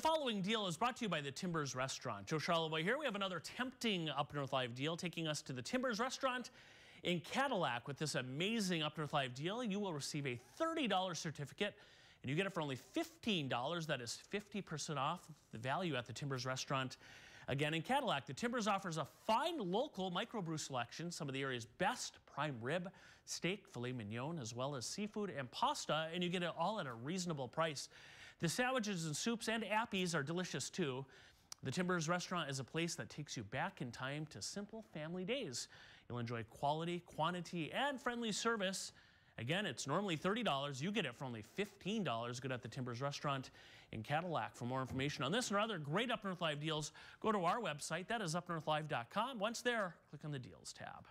The following deal is brought to you by the Timbers Restaurant. Joe Charlevoix here. We have another tempting Up North Live deal taking us to the Timbers Restaurant in Cadillac. With this amazing Up North Live deal, you will receive a $30 certificate and you get it for only $15. That is 50% off the value at the Timbers Restaurant. Again, in Cadillac, the Timbers offers a fine local microbrew selection, some of the area's best prime rib, steak, filet mignon, as well as seafood and pasta, and you get it all at a reasonable price. The sandwiches and soups and appies are delicious too. The Timbers restaurant is a place that takes you back in time to simple family days. You'll enjoy quality, quantity, and friendly service. Again, it's normally $30. You get it for only $15. Good at the Timbers restaurant in Cadillac. For more information on this and other great Up North Live deals, go to our website. That is upnorthlive.com. Once there, click on the deals tab.